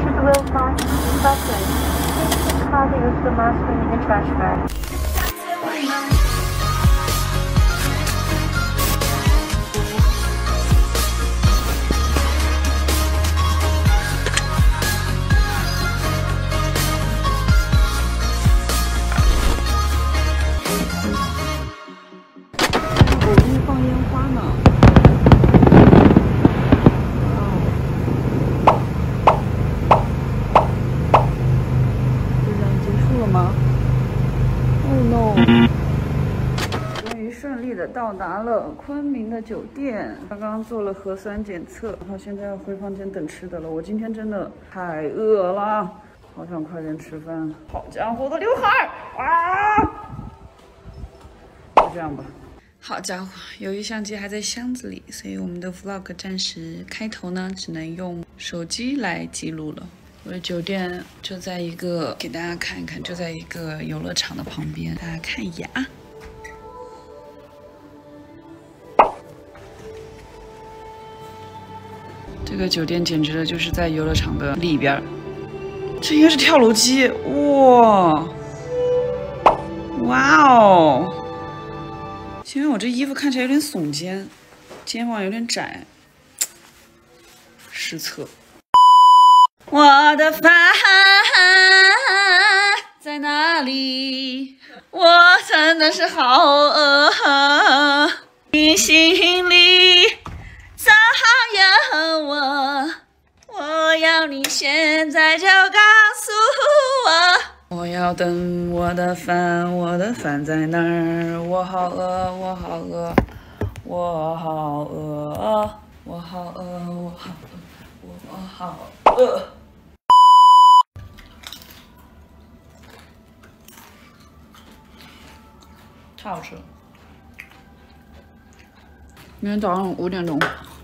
should will find buttons. Please the clogging with the mask in the trash bag. 到达了昆明的酒店，刚刚做了核酸检测，然后现在要回房间等吃的了。我今天真的太饿了，好想快点吃饭。好家伙，我的刘海儿啊！就这样吧。好家伙，由于相机还在箱子里，所以我们的 vlog 暂时开头呢，只能用手机来记录了。我的酒店就在一个，给大家看一看，就在一个游乐场的旁边，大家看一眼啊。这个酒店简直了，就是在游乐场的里边儿。这应该是跳楼机，哇，哇哦！因为我这衣服看起来有点耸肩，肩膀有点窄，失策。我的饭在哪里？我真的是好饿，你心里要等我的饭，我的饭在哪儿？我好饿，我好饿，我好饿，我好饿，我好饿，我好饿。太好吃了！明天早上五点钟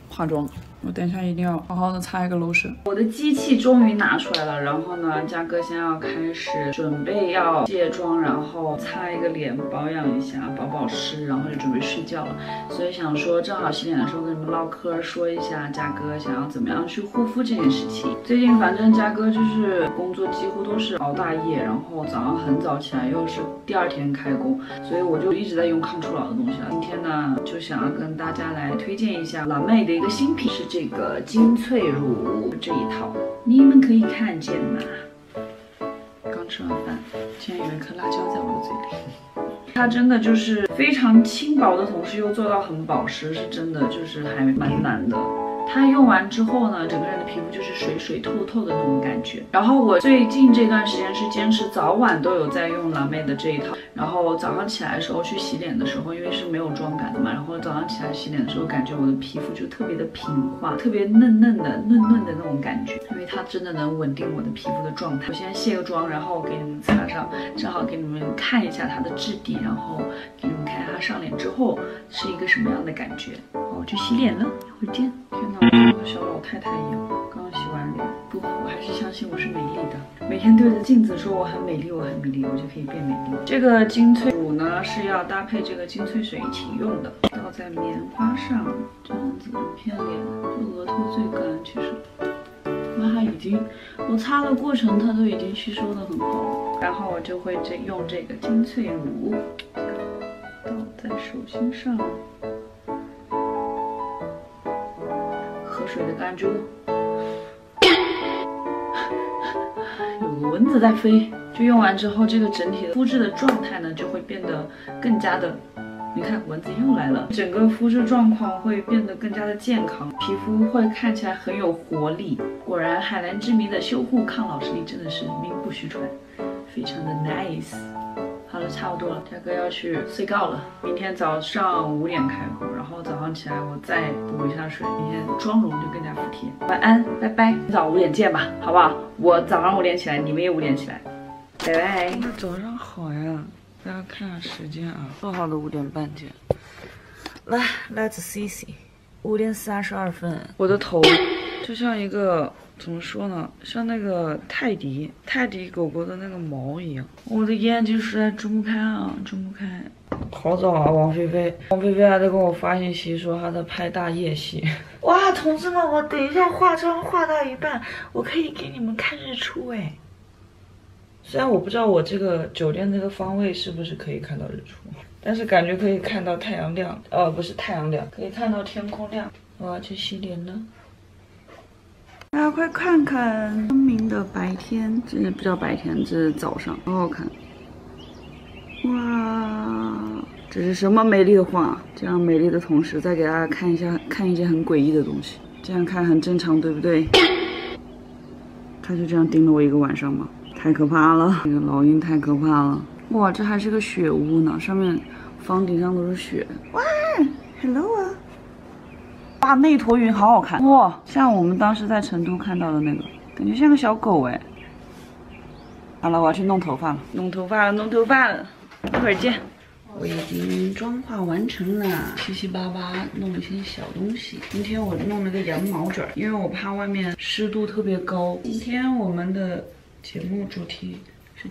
化妆。我等一下一定要好好的擦一个 lotion。我的机器终于拿出来了，然后呢，嘉哥现在要开始准备要卸妆，然后擦一个脸，保养一下，保保湿，然后就准备睡觉了。所以想说，正好洗脸的时候跟你们唠嗑，说一下嘉哥想要怎么样去护肤这件事情。最近反正嘉哥就是工作几乎都是熬大夜，然后早上很早起来，又是第二天开工，所以我就一直在用抗初老的东西了。今天呢，就想要跟大家来推荐一下蓝妹的一个新品，是这个精粹乳这一套，你们可以看见吗？刚吃完饭，竟然有一颗辣椒在我的嘴里。它真的就是非常轻薄的同时又做到很保湿，是真的就是还蛮难的。它用完之后呢，整个人的皮肤就是水水透透的那种感觉。然后我最近这段时间是坚持早晚都有在用蓝妹的这一套。然后早上起来的时候去洗脸的时候，因为是没有妆感的嘛，然后早上起来洗脸的时候，感觉我的皮肤就特别的平滑，特别嫩嫩的、嫩嫩的那种感觉。因为它真的能稳定我的皮肤的状态。我先卸个妆，然后给你们擦上，正好给你们看一下它的质地，然后给你们看它上脸之后是一个什么样的感觉。好，我去洗脸了，一会儿见。天哪，我像个小老太太一样，刚刚洗完脸。不，我还是相信我是美丽的。每天对着镜子说我很美丽，我很美丽，我就可以变美丽。这个精粹乳呢是要搭配这个精粹水一起用的，倒在棉花上，这样子一片脸，就额头最干。其实，那已经，我擦的过程它都已经吸收的很好了。然后我就会这用这个精粹乳倒在手心上。喝水的感觉，有蚊子在飞。用完之后，这个整体的肤质的状态呢，就会变得更加的，你看蚊子又来了，整个肤质状况会变得更加的健康，皮肤会看起来很有活力。果然，海蓝之谜的修护抗老实力真的是名不虚传，非常的 nice。好了，差不多了，大哥要去睡觉了。明天早上五点开工，然后早上起来我再补一下水，明天妆容就更加服帖。晚安，拜拜，明早五点见吧，好不好？我早上五点起来，你们也五点起来，拜拜。早上好呀，大家看下时间啊，说好的五点半见。来，Let's see see，五点三十二分，我的头就像一个怎么说呢？像那个泰迪，泰迪狗狗的那个毛一样。我的眼睛实在睁不开啊，睁不开。好早啊，王菲菲，王菲菲还在跟我发信息说她在拍大夜戏。哇，同志们，我等一下化妆化到一半，我可以给你们看日出哎。虽然我不知道我这个酒店这个方位是不是可以看到日出，但是感觉可以看到太阳亮，呃，不是太阳亮，可以看到天空亮。我要去洗脸了。大家快看看，昆明的白天，这不叫白天，这是早上，好好看。哇，这是什么美丽的画？这样美丽的同时，再给大家看一下，看一件很诡异的东西。这样看很正常，对不对？他就这样盯了我一个晚上吗？太可怕了，这个老鹰太可怕了。哇，这还是个雪屋呢，上面房顶上都是雪。哇，Hello 啊！哇，那坨云好好看哇，像我们当时在成都看到的那个，感觉像个小狗哎。好了，我要去弄头发了，弄头发了，弄头发了。一会儿见，我已经妆化完成了，七七八八弄了一些小东西。今天我弄了个羊毛卷，因为我怕外面湿度特别高。今天我们的节目主题是主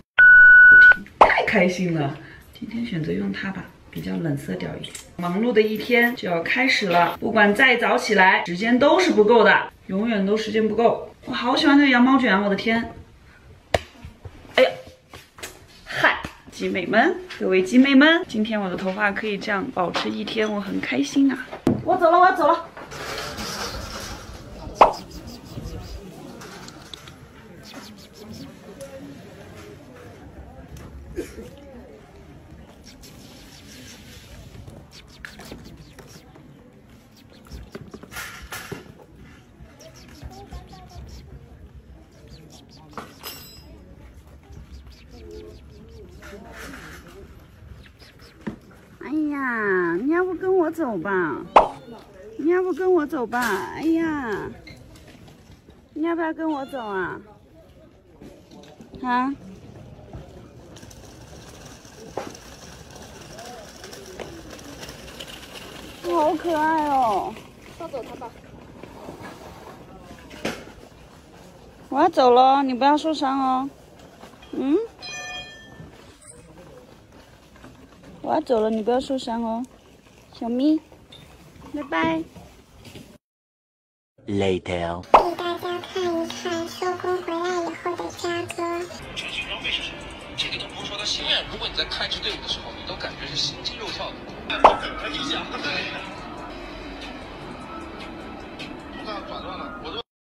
题，太开心了。今天选择用它吧，比较冷色调一点。忙碌的一天就要开始了，不管再早起来，时间都是不够的，永远都时间不够。我好喜欢这个羊毛卷，我的天！哎呀，嗨。集美们，各位集美们，今天我的头发可以这样保持一天，我很开心啊！我走了，我要走了。哎呀你要不跟我走吧？你要不跟我走吧？哎呀，你要不要跟我走啊？啊？好可爱哦！抱走它吧。我要走了，你不要受伤哦。嗯？我要走了，你不要受伤哦。小咪，拜拜。Later。如果你在看一支队伍的时候，你都感觉是心惊肉跳的。